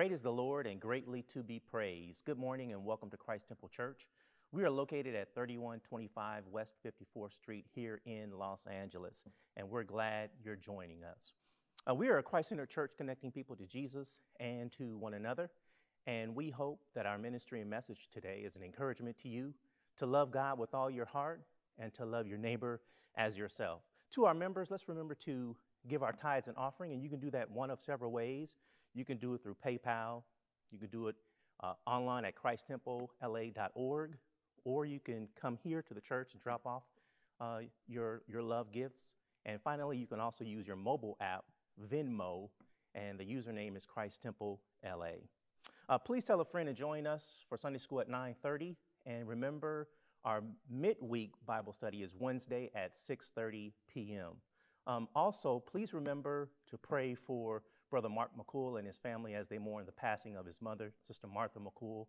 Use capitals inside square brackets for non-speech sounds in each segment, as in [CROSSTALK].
Great is the Lord and greatly to be praised. Good morning and welcome to Christ Temple Church. We are located at 3125 West 54th Street here in Los Angeles, and we're glad you're joining us. Uh, we are a Christ centered church connecting people to Jesus and to one another, and we hope that our ministry and message today is an encouragement to you to love God with all your heart and to love your neighbor as yourself. To our members, let's remember to give our tithes and offering, and you can do that one of several ways. You can do it through PayPal, you can do it uh, online at christtemplela.org, or you can come here to the church and drop off uh, your, your love gifts. And finally, you can also use your mobile app, Venmo, and the username is Christ Temple LA. Uh, please tell a friend to join us for Sunday school at 9:30, and remember our midweek Bible study is Wednesday at 6:30 p.m. Um, also, please remember to pray for Brother Mark McCool and his family as they mourn the passing of his mother, Sister Martha McCool.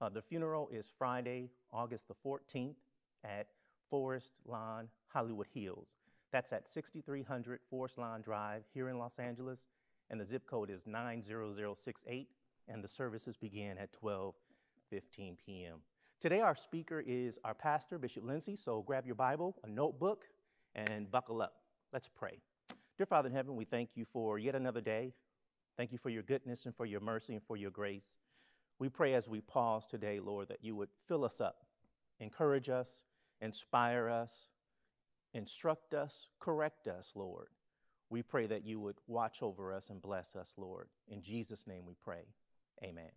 Uh, the funeral is Friday, August the 14th at Forest Lawn, Hollywood Hills. That's at 6300 Forest Lawn Drive here in Los Angeles, and the zip code is 90068, and the services begin at 12:15 p.m. Today, our speaker is our pastor, Bishop Lindsay. So grab your Bible, a notebook, and buckle up. Let's pray. Dear Father in heaven, we thank you for yet another day. Thank you for your goodness and for your mercy and for your grace. We pray as we pause today, Lord, that you would fill us up, encourage us, inspire us, instruct us, correct us, Lord. We pray that you would watch over us and bless us, Lord. In Jesus' name we pray. Amen.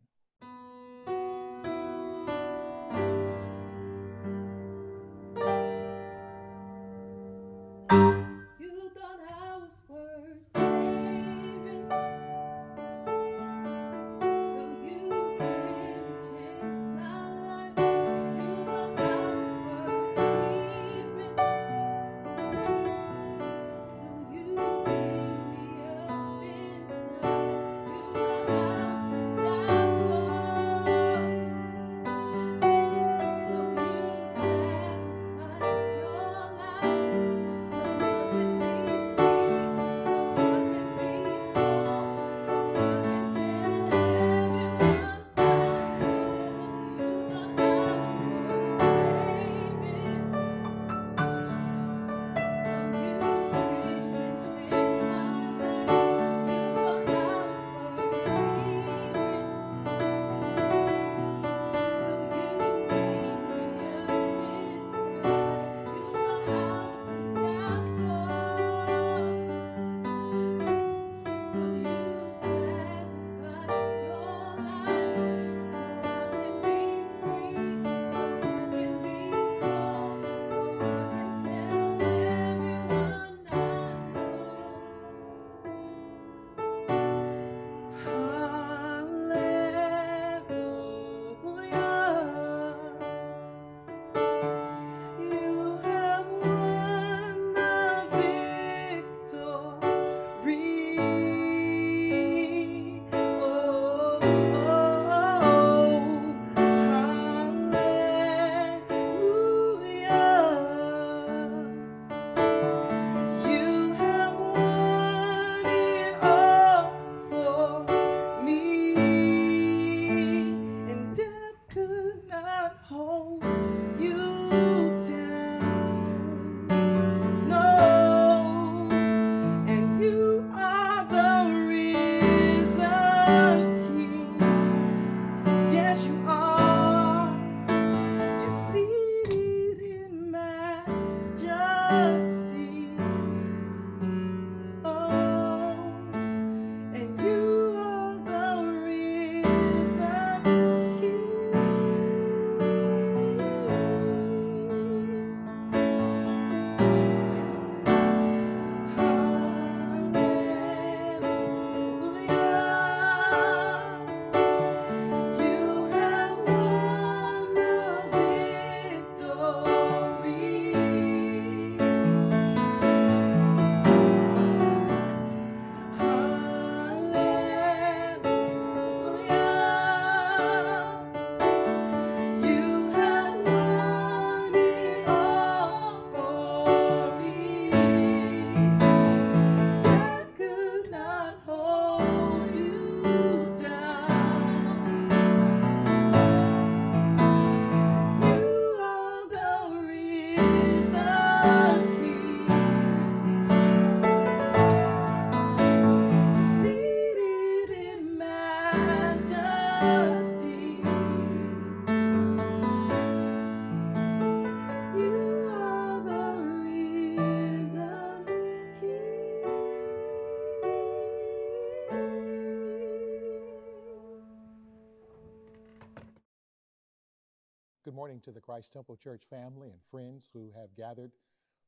Good morning to the Christ Temple Church family and friends who have gathered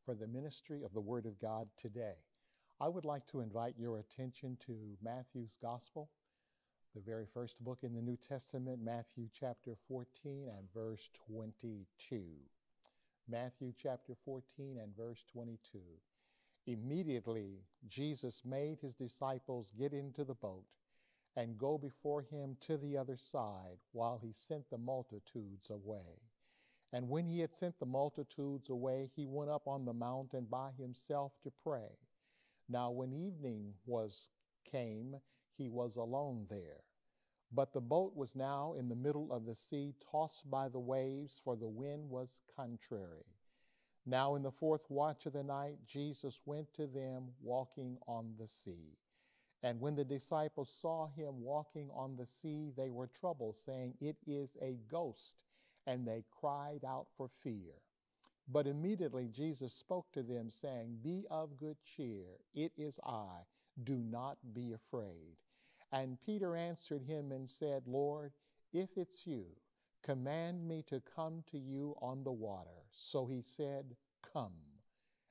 for the ministry of the Word of God today. I would like to invite your attention to Matthew's Gospel, the very first book in the New Testament, Matthew chapter 14 and verse 22. Matthew chapter 14 and verse 22. Immediately, Jesus made his disciples get into the boat and go before him to the other side while he sent the multitudes away. And when he had sent the multitudes away, he went up on the mountain by himself to pray. Now, when evening was came, he was alone there. But the boat was now in the middle of the sea, tossed by the waves, for the wind was contrary. Now, in the fourth watch of the night, Jesus went to them walking on the sea. And when the disciples saw him walking on the sea, they were troubled, saying, It is a ghost. And they cried out for fear. But immediately Jesus spoke to them, saying, Be of good cheer, it is I, do not be afraid. And Peter answered him and said, Lord, if it's you, command me to come to you on the water. So he said, Come.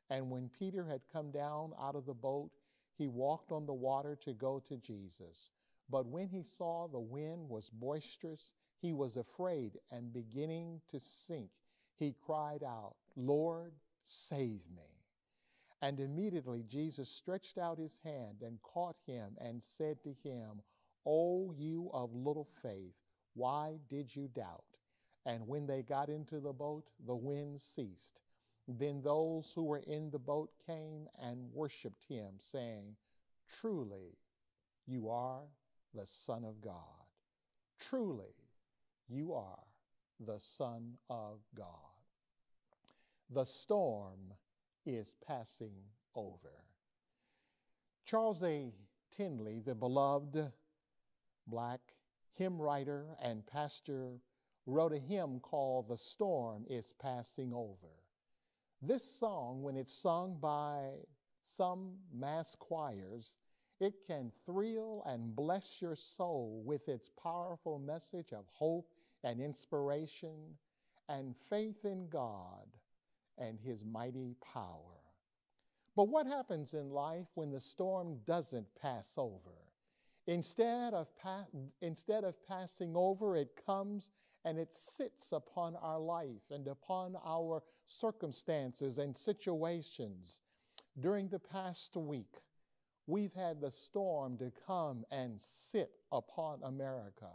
And when Peter had come down out of the boat, he walked on the water to go to Jesus. But when he saw the wind was boisterous, he was afraid and beginning to sink. He cried out, Lord, save me. And immediately Jesus stretched out his hand and caught him and said to him, O you of little faith, why did you doubt? And when they got into the boat, the wind ceased. Then those who were in the boat came and worshiped him, saying, Truly, you are the Son of God. Truly, you are the Son of God. The storm is passing over. Charles A. Tindley, the beloved black hymn writer and pastor, wrote a hymn called The Storm is Passing Over. This song, when it's sung by some mass choirs, it can thrill and bless your soul with its powerful message of hope and inspiration and faith in God and His mighty power. But what happens in life when the storm doesn't pass over? Instead of, instead of passing over, it comes and it sits upon our life and upon our circumstances and situations. During the past week, we've had the storm to come and sit upon America.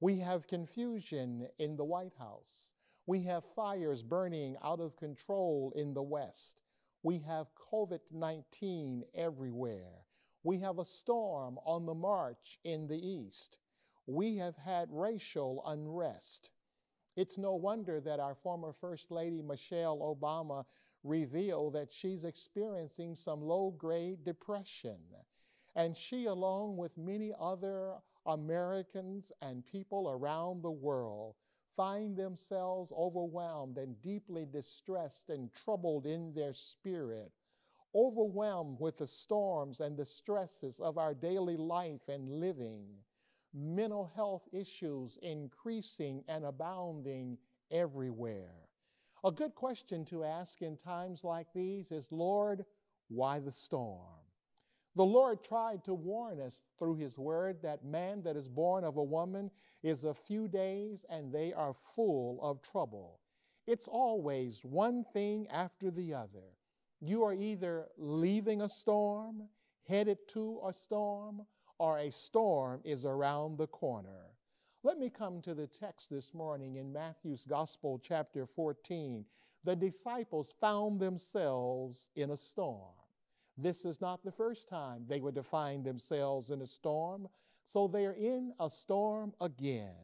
We have confusion in the White House. We have fires burning out of control in the West. We have COVID 19 everywhere. We have a storm on the march in the East we have had racial unrest. It's no wonder that our former First Lady Michelle Obama revealed that she's experiencing some low grade depression. And she, along with many other Americans and people around the world, find themselves overwhelmed and deeply distressed and troubled in their spirit, overwhelmed with the storms and the stresses of our daily life and living mental health issues increasing and abounding everywhere. A good question to ask in times like these is Lord, why the storm? The Lord tried to warn us through His word that man that is born of a woman is a few days and they are full of trouble. It's always one thing after the other. You are either leaving a storm, headed to a storm, or a storm is around the corner. Let me come to the text this morning in Matthew's Gospel, chapter 14. The disciples found themselves in a storm. This is not the first time they would find themselves in a storm, so they're in a storm again.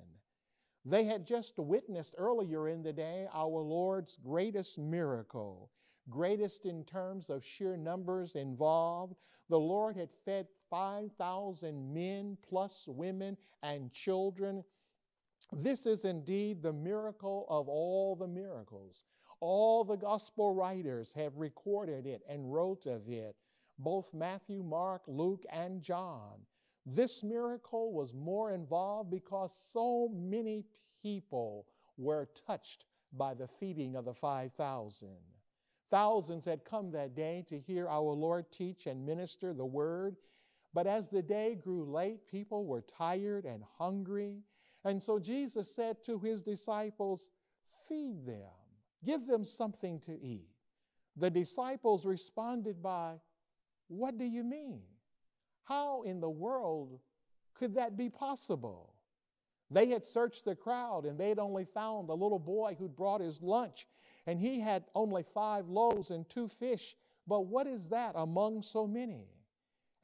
They had just witnessed earlier in the day our Lord's greatest miracle, greatest in terms of sheer numbers involved. The Lord had fed 5,000 men plus women and children. This is indeed the miracle of all the miracles. All the gospel writers have recorded it and wrote of it, both Matthew, Mark, Luke, and John. This miracle was more involved because so many people were touched by the feeding of the 5,000. Thousands had come that day to hear our Lord teach and minister the word. But as the day grew late, people were tired and hungry. And so Jesus said to his disciples, Feed them, give them something to eat. The disciples responded by, What do you mean? How in the world could that be possible? They had searched the crowd and they'd only found a little boy who'd brought his lunch, and he had only five loaves and two fish. But what is that among so many?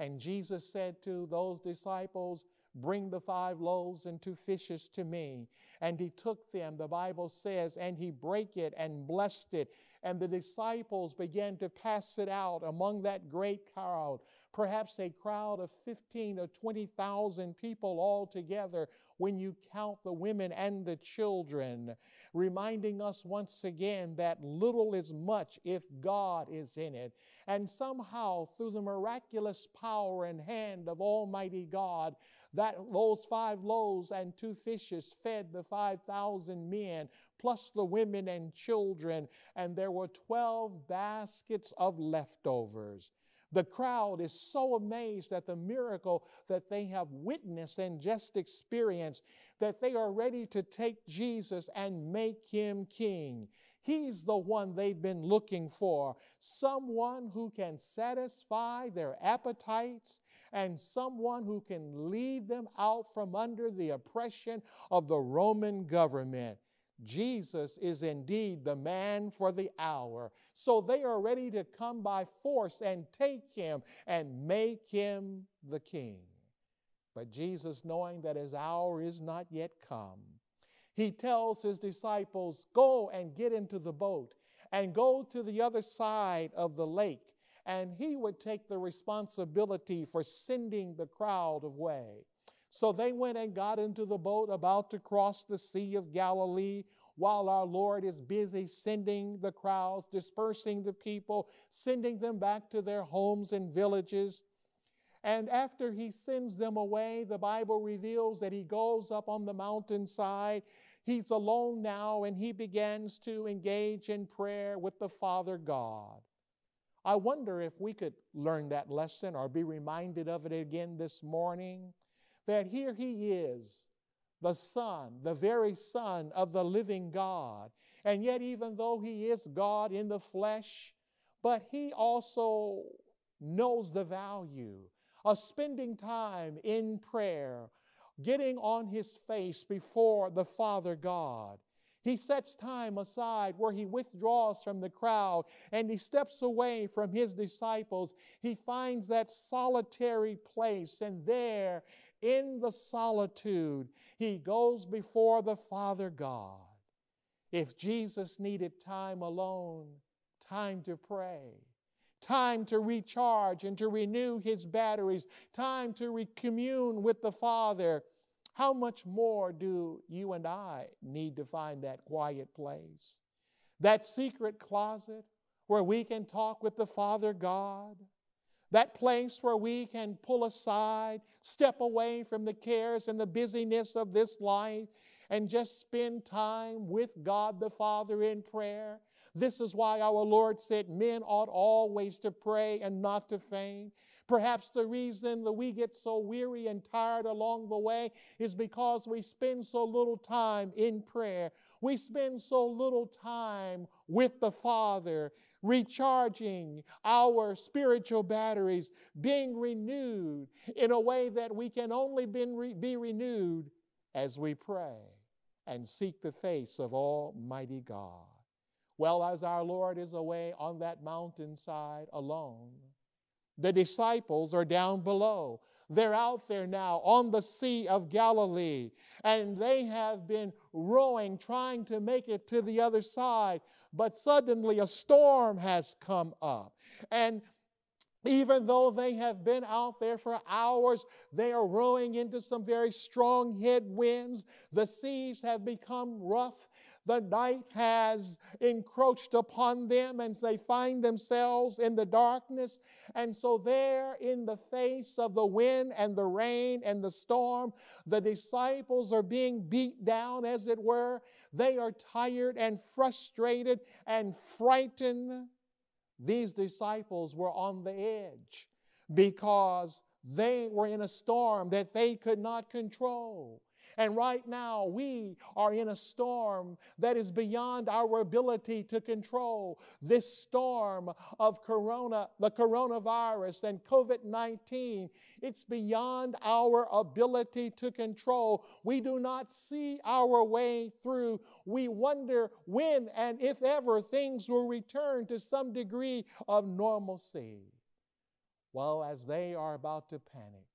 And Jesus said to those disciples, Bring the five loaves and two fishes to me. And he took them, the Bible says, and he brake it and blessed it. And the disciples began to pass it out among that great crowd, perhaps a crowd of 15 or 20,000 people all together when you count the women and the children, reminding us once again that little is much if God is in it. And somehow, through the miraculous power and hand of Almighty God, that those five loaves and two fishes fed the 5,000 men, plus the women and children, and there were 12 baskets of leftovers. The crowd is so amazed at the miracle that they have witnessed and just experienced that they are ready to take Jesus and make him king. He's the one they've been looking for, someone who can satisfy their appetites and someone who can lead them out from under the oppression of the Roman government. Jesus is indeed the man for the hour. So they are ready to come by force and take him and make him the king. But Jesus, knowing that his hour is not yet come, he tells his disciples, Go and get into the boat and go to the other side of the lake. And he would take the responsibility for sending the crowd away. So they went and got into the boat about to cross the Sea of Galilee while our Lord is busy sending the crowds, dispersing the people, sending them back to their homes and villages. And after he sends them away, the Bible reveals that he goes up on the mountainside. He's alone now and he begins to engage in prayer with the Father God. I wonder if we could learn that lesson or be reminded of it again this morning that here he is, the Son, the very Son of the living God. And yet, even though he is God in the flesh, but he also knows the value of spending time in prayer, getting on his face before the Father God. He sets time aside where he withdraws from the crowd and he steps away from his disciples. He finds that solitary place, and there in the solitude, he goes before the Father God. If Jesus needed time alone, time to pray, time to recharge and to renew his batteries, time to re- commune with the Father, how much more do you and I need to find that quiet place? That secret closet where we can talk with the Father God? That place where we can pull aside, step away from the cares and the busyness of this life, and just spend time with God the Father in prayer. This is why our Lord said men ought always to pray and not to faint. Perhaps the reason that we get so weary and tired along the way is because we spend so little time in prayer. We spend so little time with the Father recharging our spiritual batteries, being renewed in a way that we can only be renewed as we pray and seek the face of Almighty God. Well, as our Lord is away on that mountainside alone, the disciples are down below. They're out there now on the Sea of Galilee, and they have been rowing, trying to make it to the other side but suddenly a storm has come up. And Even though they have been out there for hours, they are rowing into some very strong headwinds. The seas have become rough. The night has encroached upon them and they find themselves in the darkness. And so, there in the face of the wind and the rain and the storm, the disciples are being beat down, as it were. They are tired and frustrated and frightened. These disciples were on the edge because they were in a storm that they could not control. And right now, we are in a storm that is beyond our ability to control. This storm of corona, the coronavirus and COVID 19, it's beyond our ability to control. We do not see our way through. We wonder when and if ever things will return to some degree of normalcy. Well, as they are about to panic,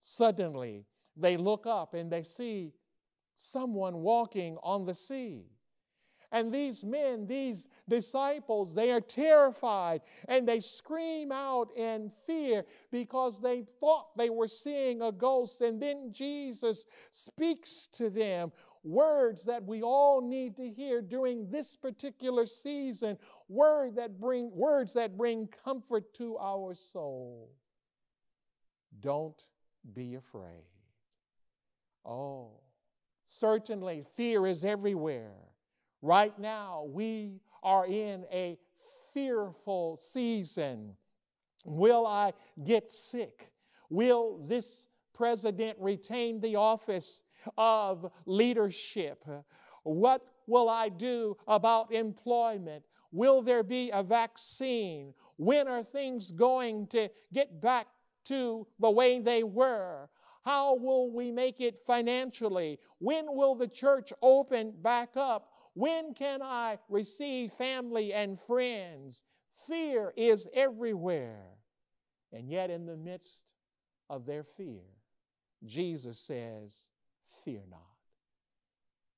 suddenly, they look up and they see someone walking on the sea. And these men, these disciples, they are terrified and they scream out in fear because they thought they were seeing a ghost. And then Jesus speaks to them words that we all need to hear during this particular season, word that bring, words that bring comfort to our soul. Don't be afraid. Oh, certainly fear is everywhere. Right now, we are in a fearful season. Will I get sick? Will this president retain the office of leadership? What will I do about employment? Will there be a vaccine? When are things going to get back to the way they were? How will we make it financially? When will the church open back up? When can I receive family and friends? Fear is everywhere. And yet, in the midst of their fear, Jesus says, Fear not.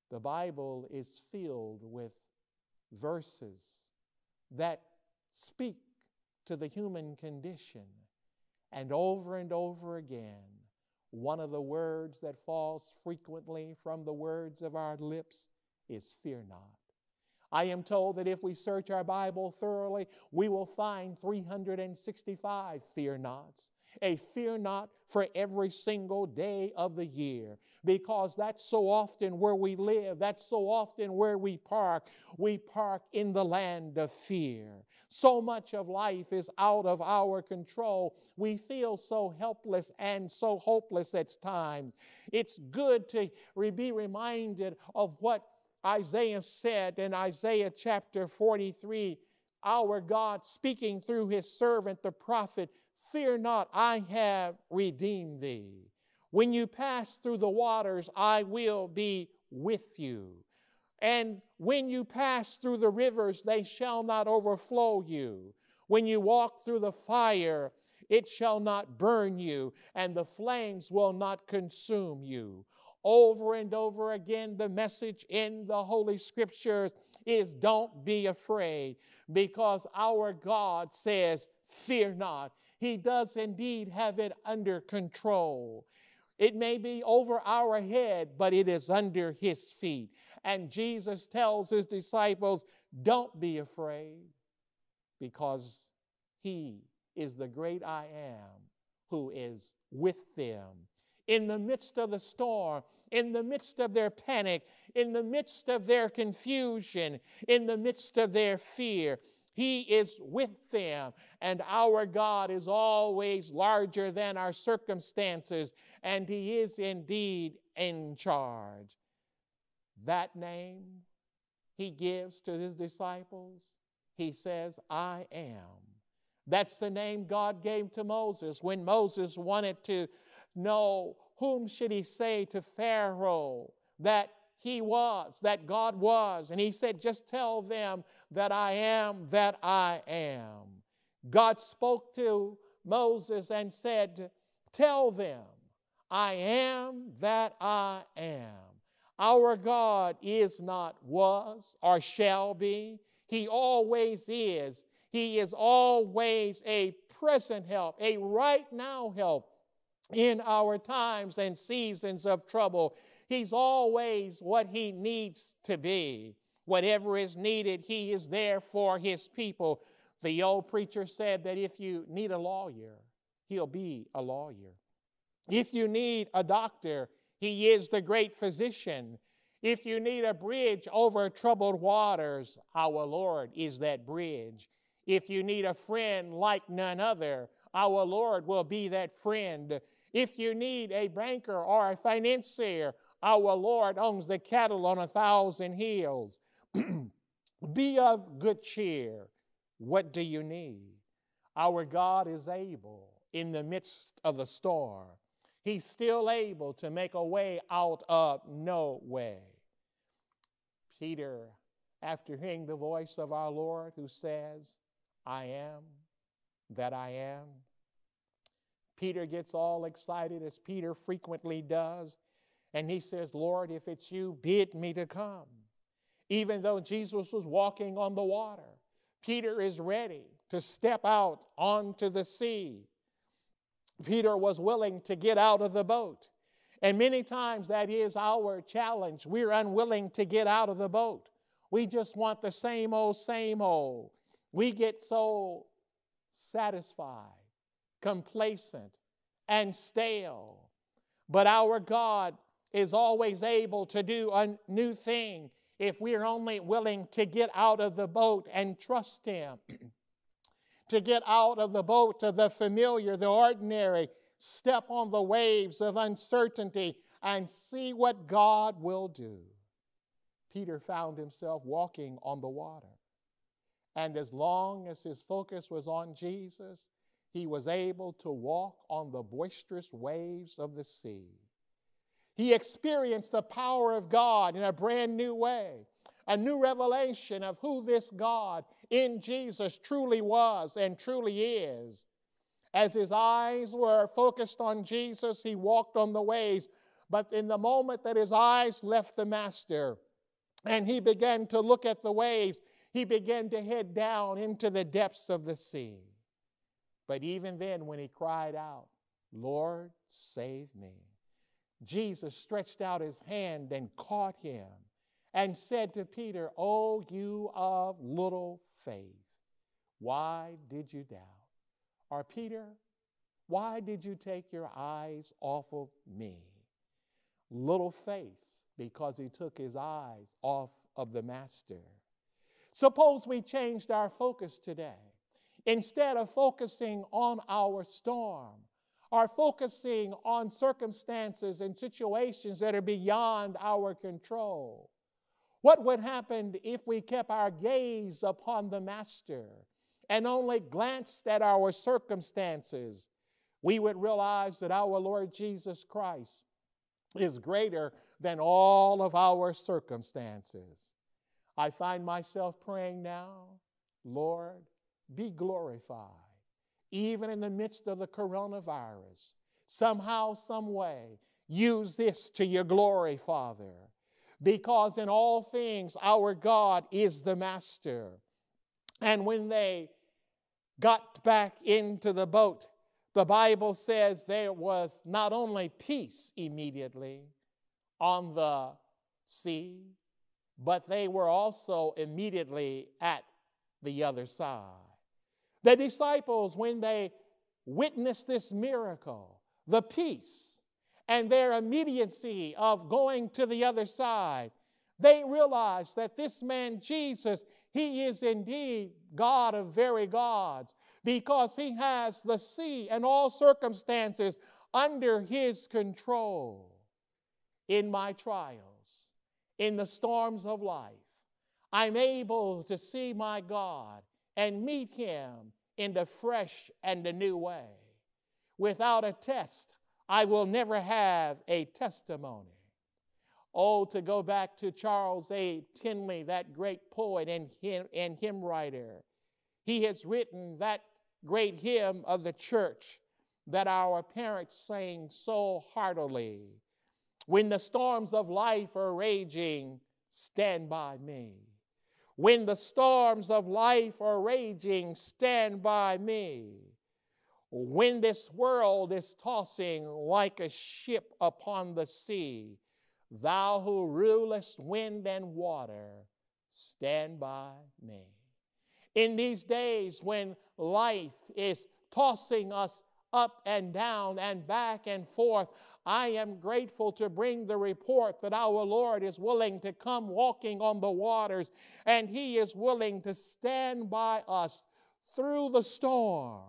The Bible is filled with verses that speak to the human condition. And over and over again, one of the words that falls frequently from the words of our lips is fear not. I am told that if we search our Bible thoroughly, we will find 365 fear nots. A fear not for every single day of the year because that's so often where we live. That's so often where we park. We park in the land of fear. So much of life is out of our control. We feel so helpless and so hopeless at times. It's good to be reminded of what Isaiah said in Isaiah chapter 43. Our God speaking through his servant, the prophet, Fear not, I have redeemed thee. When you pass through the waters, I will be with you. And when you pass through the rivers, they shall not overflow you. When you walk through the fire, it shall not burn you, and the flames will not consume you. Over and over again, the message in the Holy Scriptures is don't be afraid, because our God says, Fear not. He does indeed have it under control. It may be over our head, but it is under his feet. And Jesus tells his disciples, Don't be afraid, because he is the great I am who is with them. In the midst of the storm, in the midst of their panic, in the midst of their confusion, in the midst of their fear, he is with them, and our God is always larger than our circumstances, and He is indeed in charge. That name He gives to His disciples, He says, I am. That's the name God gave to Moses when Moses wanted to know whom should he say to Pharaoh that he was, that God was. And he said, just tell them that I am that I am. God spoke to Moses and said, Tell them, I am that I am. Our God is not, was, or shall be. He always is. He is always a present help, a right now help in our times and seasons of trouble. He's always what He needs to be. Whatever is needed, He is there for His people. The old preacher said that if you need a lawyer, He'll be a lawyer. If you need a doctor, He is the great physician. If you need a bridge over troubled waters, our Lord is that bridge. If you need a friend like none other, our Lord will be that friend. If you need a banker or a financier, our Lord owns the cattle on a thousand hills. Be of good cheer. What do you need? Our God is able in the midst of the storm. He's still able to make a way out of no way. Peter, after hearing the voice of our Lord who says, I am that I am, Peter gets all excited, as Peter frequently does, and he says, Lord, if it's you, bid me to come. Even though Jesus was walking on the water, Peter is ready to step out onto the sea. Peter was willing to get out of the boat. And many times that is our challenge. We're unwilling to get out of the boat. We just want the same old, same old. We get so satisfied, complacent, and stale. But our God is always able to do a new thing if we're only willing to get out of the boat and trust Him. [CLEARS THROAT] to get out of the boat of the familiar, the ordinary, step on the waves of uncertainty and see what God will do. Peter found himself walking on the water. And as long as his focus was on Jesus, he was able to walk on the boisterous waves of the sea. He experienced the power of God in a brand new way, a new revelation of who this God in Jesus truly was and truly is. As his eyes were focused on Jesus, he walked on the waves. But in the moment that his eyes left the Master and he began to look at the waves, he began to head down into the depths of the sea. But even then, when he cried out, Lord, save me, Jesus stretched out his hand and caught him and said to Peter, Oh, you of little faith, why did you doubt? Or, Peter, why did you take your eyes off of me? Little faith, because he took his eyes off of the Master. Suppose we changed our focus today. Instead of focusing on our storm, or focusing on circumstances and situations that are beyond our control. What would happen if we kept our gaze upon the Master and only glanced at our circumstances, we would realize that our Lord Jesus Christ is greater than all of our circumstances. I find myself praying now, Lord, be glorified, even in the midst of the coronavirus. Somehow, some way, use this to your glory, Father, because in all things our God is the master. And when they got back into the boat, the Bible says there was not only peace immediately on the sea, but they were also immediately at the other side. The disciples, when they witnessed this miracle, the peace, and their immediacy of going to the other side, they realized that this man Jesus, he is indeed God of very gods because he has the sea and all circumstances under his control. In my trials, in the storms of life, I'm able to see my God and meet him in the fresh and the new way. Without a test, I will never have a testimony. Oh, to go back to Charles A. Tindley, that great poet and hymn, and hymn writer. He has written that great hymn of the church that our parents sang so heartily. When the storms of life are raging, stand by me. When the storms of life are raging, stand by me. when this world is tossing like a ship upon the sea, thou who rulest wind and water, stand by me. In these days when life is tossing us up and down and back and forth, I am grateful to bring the report that our Lord is willing to come walking on the waters and He is willing to stand by us through the storm.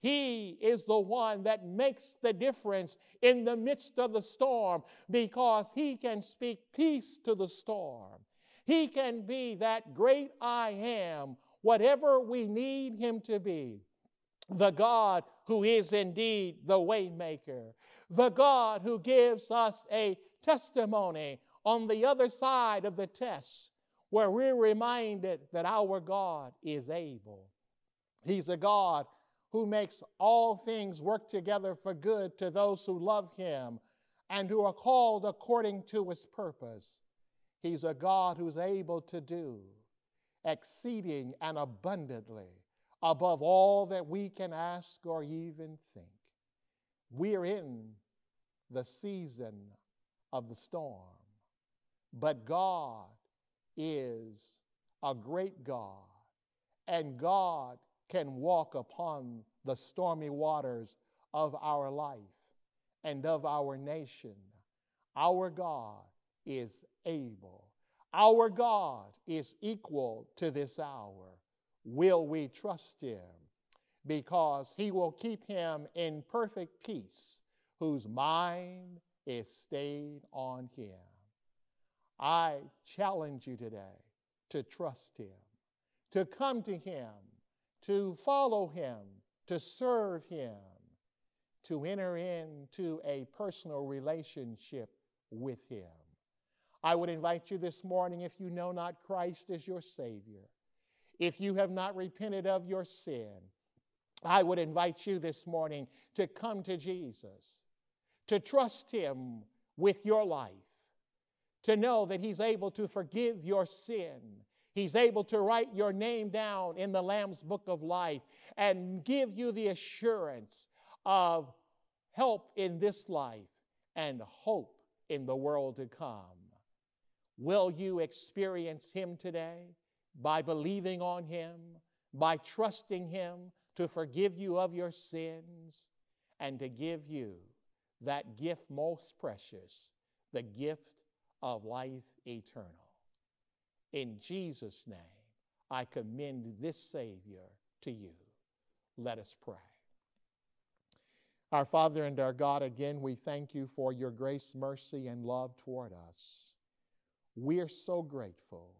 He is the one that makes the difference in the midst of the storm because He can speak peace to the storm. He can be that great I am, whatever we need Him to be. The God who is indeed the waymaker, the God who gives us a testimony on the other side of the test, where we're reminded that our God is able. He's a God who makes all things work together for good to those who love him and who are called according to his purpose. He's a God who's able to do exceeding and abundantly above all that we can ask or even think. We're in the season of the storm, but God is a great God, and God can walk upon the stormy waters of our life and of our nation. Our God is able. Our God is equal to this hour. Will we trust him? Because he will keep him in perfect peace whose mind is stayed on him. I challenge you today to trust him, to come to him to follow Him, to serve Him, to enter into a personal relationship with Him. I would invite you this morning, if you know not Christ as your Savior, if you have not repented of your sin, I would invite you this morning to come to Jesus, to trust Him with your life, to know that He's able to forgive your sin He's able to write your name down in the Lamb's book of life and give you the assurance of help in this life and hope in the world to come. Will you experience Him today by believing on Him, by trusting Him to forgive you of your sins and to give you that gift most precious, the gift of life eternal? In Jesus' name, I commend this Savior to you. Let us pray. Our Father and our God, again, we thank you for your grace, mercy, and love toward us. We are so grateful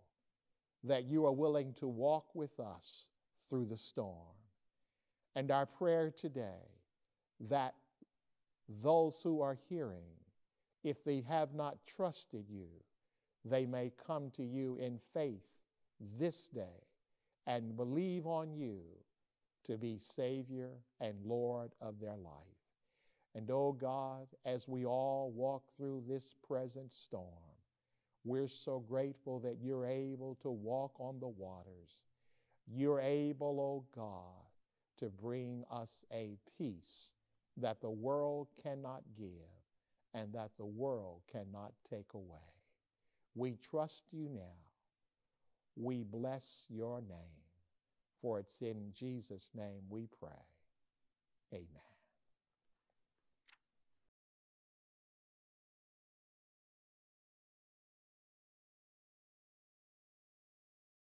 that you are willing to walk with us through the storm. And our prayer today that those who are hearing, if they have not trusted you, they may come to you in faith this day and believe on you to be Savior and Lord of their life. And oh God, as we all walk through this present storm, we're so grateful that you're able to walk on the waters. You're able, oh God, to bring us a peace that the world cannot give and that the world cannot take away. We trust you now. We bless your name. For it's in Jesus' name we pray. Amen.